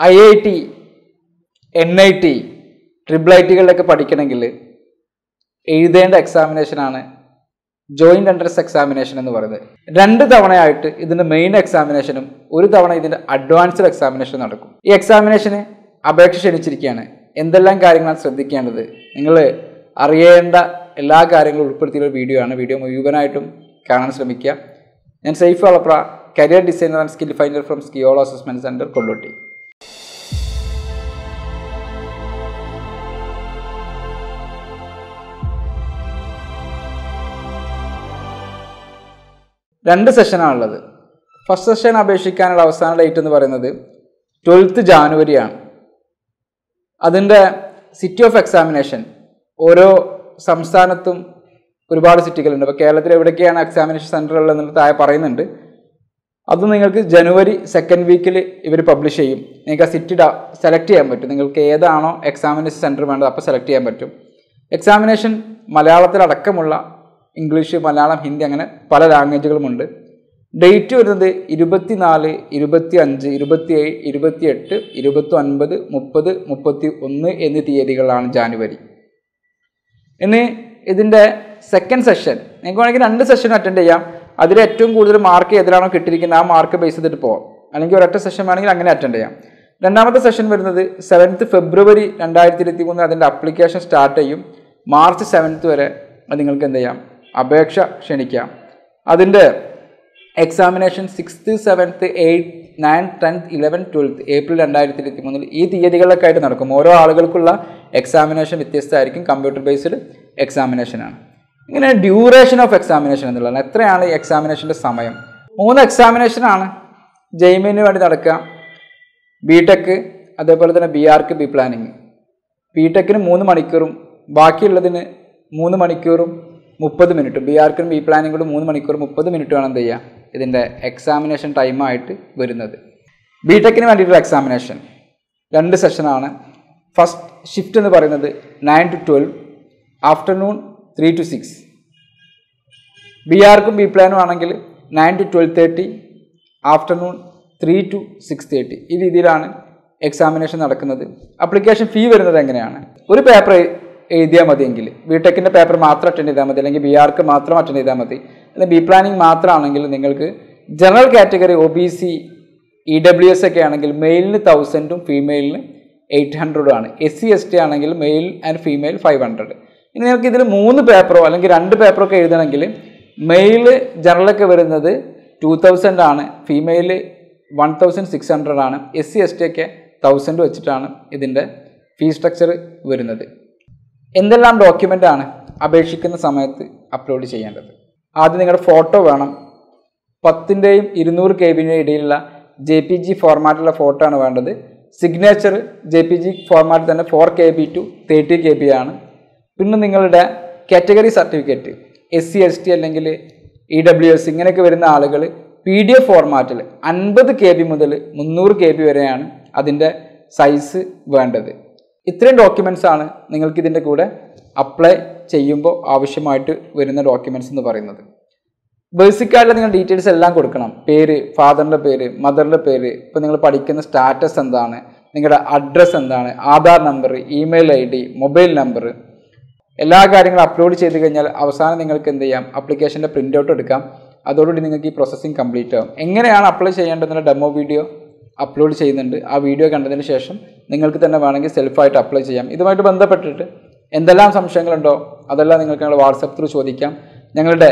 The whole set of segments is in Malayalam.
I I T N I T triple I ടികളിലൊക്കെ പഠിക്കണമെങ്കിൽ എഴുതേണ്ട എക്സാമിനേഷനാണ് ജോയിന്റ് എൻട്രൻസ് എക്സാമിനേഷൻ എന്ന് പറയുന്നത്. രണ്ട് തവണയായിട്ട് ഇതിന്റെ മെയിൻ എക്സാമിനേഷനും ഒരു തവണ ഇതിന്റെ അഡ്വാൻസ്ഡ് എക്സാമിനേഷൻ നടക്കും. ഈ എക്സാമിനേഷന് അപേക്ഷ ക്ഷണിച്ചിരിക്കുകയാണ്. എന്തെല്ലാം കാര്യങ്ങളാണ് ശ്രദ്ധിക്കേണ്ടത്? നിങ്ങൾ അറിയേണ്ട എല്ലാ കാര്യങ്ങളും ഉൾപ്പെടുത്തിയുള്ള വീഡിയോ ആണ്. വീഡിയോ മുഴുവനായിട്ടും കാണാൻ ശ്രമിക്കുക. ഞാൻ Saif Valapra career designer and skill finder from സ്കിയോളോ assessment centre Kondotty രണ്ട് സെഷനാണ് ഉള്ളത് ഫസ്റ്റ് സെഷൻ അപേക്ഷിക്കാനുള്ള അവസാന ഡേറ്റ് എന്ന് പറയുന്നത് ട്വൽത്ത് ജാനുവരിയാണ് അതിന്റെ സിറ്റി ഓഫ് എക്സാമിനേഷൻ ഓരോ സംസ്ഥാനത്തും ഒരുപാട് സിറ്റികളുണ്ട് അപ്പോൾ കേരളത്തിൽ എവിടെയൊക്കെയാണ് എക്സാമിനേഷൻ സെന്റർ ഉള്ളതെന്നുള്ള താഴെ പറയുന്നുണ്ട്. അത് നിങ്ങൾക്ക് ജനുവരി സെക്കൻഡ് വീക്കിൽ ഇവർ പബ്ലിഷ് ചെയ്യും. നിങ്ങൾക്ക് ആ സിറ്റി സെലക്ട് ചെയ്യാൻ പറ്റും. നിങ്ങൾക്ക് ഏതാണോ എക്സാമിനേഷൻ സെന്റർ വേണ്ടത് അപ്പോൾ സെലക്ട് ചെയ്യാൻ പറ്റും. എക്സാമിനേഷൻ മലയാളത്തിലടക്കമുള്ള ഇംഗ്ലീഷ് മലയാളം ഹിന്ദി അങ്ങനെ പല ലാംഗ്വേജുകളുമുണ്ട് ഡേറ്റ് വരുന്നത് ഇരുപത്തിനാല് ഇരുപത്തി അഞ്ച് ഇരുപത്തിയേഴ് ഇരുപത്തിയെട്ട് ഇരുപത്തി ഒൻപത് മുപ്പത് മുപ്പത്തി ഒന്ന് എന്നീ തീയതികളാണ് ജാനുവരി. ഇനി ഇതിന്റെ സെക്കൻഡ് സെഷൻ നിങ്ങൾക്ക് വേണമെങ്കിൽ രണ്ട് സെഷൻ അറ്റൻഡ് ചെയ്യാം. അതിൽ ഏറ്റവും കൂടുതൽ മാർക്ക് ഏതിലാണോ കിട്ടിയിരിക്കുന്നത് ആ മാർക്ക് ബേസ് ചെയ്തിട്ട് പോകാം അല്ലെങ്കിൽ ഒരൊറ്റ സെഷൻ വേണമെങ്കിൽ അങ്ങനെ അറ്റൻഡ് ചെയ്യാം. രണ്ടാമത്തെ സെഷൻ വരുന്നത് സെവൻത്ത് ഫെബ്രുവരി രണ്ടായിരത്തി ഇരുപത്തി മൂന്ന് അതിന്റെ അപ്ലിക്കേഷൻ സ്റ്റാർട്ട് ചെയ്യും. മാർച്ച് സെവൻത്ത് വരെ നിങ്ങൾക്ക് എന്ത് ചെയ്യാം? അപേക്ഷ ക്ഷണിക്കാം. അതിന്റെ examination sixth seventh eighth ninth tenth eleven twelfth April രണ്ടായിരത്തി ഇരുപത്തി മൂന്നിൽ ഈ തീയതികളിലൊക്കെ ആയിട്ട് നടക്കും. ഓരോ ആളുകൾക്കുള്ള എക്സാമിനേഷൻ വ്യത്യസ്തമായിരിക്കും. കമ്പ്യൂട്ടർ ബേസ്ഡ് എക്സാമിനേഷനാണ് ഇങ്ങനെ ഡ്യൂറേഷൻ ഓഫ് എക്സാമിനേഷൻ എന്നുള്ളതാണ്. എത്രയാണ് ഈ എക്സാമിനേഷന്റെ സമയം? മൂന്ന് എക്സാമിനേഷനാണ് ജെയ്മിന് വേണ്ടി നടക്കുക. ബി ടെക് അതേപോലെ തന്നെ B arch B planning B ടെക്കിന് മൂന്ന് മണിക്കൂറും ബാക്കിയുള്ളതിന് മൂന്ന് മണിക്കൂറും മുപ്പത് മിനിറ്റ്. ബി ആർക്കും ബി പ്ലാനിങ്ങും മൂന്ന് മണിക്കൂർ മുപ്പത് മിനിറ്റുമാണ് എന്ത് ചെയ്യുക ഇതിന്റെ എക്സാമിനേഷൻ ടൈമായിട്ട് വരുന്നത്. ബി ടെക്കിന് വേണ്ടിയിട്ടുള്ള എക്സാമിനേഷൻ രണ്ട് സെഷനാണ് ഫസ്റ്റ് ഷിഫ്റ്റ് എന്ന് പറയുന്നത് nine to twelve afternoon three to six B ആർക്കും ബി പ്ലാനും ആണെങ്കിൽ nine to twelve thirty afternoon three to six thirty ഈ രീതിയിലാണ് എക്സാമിനേഷൻ നടക്കുന്നത്. അപ്ലിക്കേഷൻ ഫീ വരുന്നത് എങ്ങനെയാണ്? ഒരു പേപ്പർ എഴുതിയാൽ മതിയെങ്കിൽ. ബി ടെക്കിന്റെ പേപ്പർ മാത്രം അറ്റൻഡ് ചെയ്താൽ മതി. അല്ലെങ്കിൽ ബി ആർക്ക് മാത്രം അറ്റൻഡ് ചെയ്താൽ മതി. അല്ലെങ്കിൽ ബി പ്ലാനിങ് മാത്രമാണെങ്കിൽ നിങ്ങൾക്ക് general category O B C E W S ഒക്കെ ആണെങ്കിൽ മെയിലിന് തൗസൻഡും ഫീമെയിലിന് എയ്റ്റ് ഹൺഡ്രഡും ആണ്. എസ് സി എസ് ടി ആണെങ്കിൽ male and female five hundred ഇനി നിങ്ങൾക്ക് ഇതിൽ മൂന്ന് പേപ്പറോ അല്ലെങ്കിൽ രണ്ട് പേപ്പറോ ഒക്കെ എഴുതണമെങ്കിൽ മെയിൽ ജനറലൊക്കെ വരുന്നത് ടു തൗസൻഡ് ആണ്. Female one thousand six hundred ആണ്. എസ് സി എസ് ടി ഒക്കെ തൗസൻഡ് വെച്ചിട്ടാണ് ഇതിന്റെ ഫീ സ്ട്രക്ചർ വരുന്നത്. എന്തെല്ലാം ഡോക്യുമെന്റ് ആണ് അപേക്ഷിക്കുന്ന സമയത്ത് അപ്ലോഡ് ചെയ്യേണ്ടത്? ആദ്യം നിങ്ങളുടെ ഫോട്ടോ വേണം. പത്തിന്റെയും ഇരുന്നൂറ് കെ ബിന്റെയും ഇടയിലുള്ള ജെ പി ജി ഫോർമാറ്റിലുള്ള ഫോട്ടോ ആണ് വേണ്ടത്. സിഗ്നേച്ചർ ജെ പി ജി ഫോർമാറ്റിൽ തന്നെ four K B two thirty K B ആണ്. പിന്നെ നിങ്ങളുടെ category certificate S C S T അല്ലെങ്കിൽ ഇ ഡബ്ല്യു എസ് ഇങ്ങനെയൊക്കെ വരുന്ന ആളുകൾ പി ഡി എഫ് ഫോർമാറ്റിൽ അൻപത് കെ ബി മുതൽ മുന്നൂറ് കെ ബി വരെയാണ് അതിന്റെ സൈസ് വേണ്ടത്. ഇത്രയും ഡോക്യുമെന്റ്സ് ആണ് നിങ്ങൾക്ക് ഇതിന്റെ കൂടെ അപ്ലൈ ചെയ്യുമ്പോൾ ആവശ്യമായിട്ട് വരുന്ന ഡോക്യുമെന്റ്സ് എന്ന് പറയുന്നത്. ബേസിക് നിങ്ങൾ ഡീറ്റെയിൽസ് എല്ലാം കൊടുക്കണം. പേര് ഫാദറിന്റെ പേര് മദറിന്റെ പേര് ഇപ്പോൾ നിങ്ങൾ പഠിക്കുന്ന സ്റ്റാറ്റസ് എന്താണ് നിങ്ങളുടെ അഡ്രസ്സ് എന്താണ് Aadhaar number email I D mobile number എല്ലാ കാര്യങ്ങളും അപ്ലോഡ് ചെയ്ത് കഴിഞ്ഞാൽ അവസാനം നിങ്ങൾക്ക് എന്ത് ചെയ്യാം അപ്ലിക്കേഷന്റെ പ്രിന്റ് ഔട്ട് എടുക്കാം. അതോടുകൂടി നിങ്ങൾക്ക് ഈ പ്രോസസ്സിങ് കംപ്ലീറ്റ് ആവും. എങ്ങനെയാണ് അപ്ലൈ ചെയ്യേണ്ടതെന്നുള്ള ഡെമോ വീഡിയോ അപ്ലോഡ് ചെയ്യുന്നുണ്ട്. ആ വീഡിയോ കണ്ടതിന് ശേഷം നിങ്ങൾക്ക് തന്നെ വേണമെങ്കിൽ സെൽഫായിട്ട് അപ്ലൈ ചെയ്യാം. ഇതുമായിട്ട് ബന്ധപ്പെട്ടിട്ട് എന്തെല്ലാം സംശയങ്ങളുണ്ടോ അതെല്ലാം നിങ്ങൾക്ക് ഞങ്ങൾ വാട്സപ്പ് ത്രൂ ചോദിക്കാം. ഞങ്ങളുടെ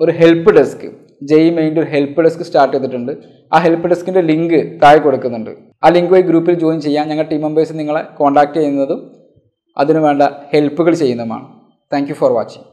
ഒരു ഹെൽപ്പ് ഡെസ്ക് ജെയ് മെയിന്റെ ഒരു ഹെൽപ്പ് ഡെസ്ക് സ്റ്റാർട്ട് ചെയ്തിട്ടുണ്ട്. ആ ഹെൽപ്പ് ഡെസ്കിന്റെ ലിങ്ക് താഴെ കൊടുക്കുന്നുണ്ട്. ആ ലിങ്ക് വഴി ഗ്രൂപ്പിൽ ജോയിൻ ചെയ്യാം. ഞങ്ങൾ ടീം മെമ്പേഴ്സ് നിങ്ങളെ കോൺടാക്റ്റ് ചെയ്യുന്നതും അതിനു വേണ്ട ഹെൽപ്പുകൾ ചെയ്യുന്നതുമാണ്. Thank for watching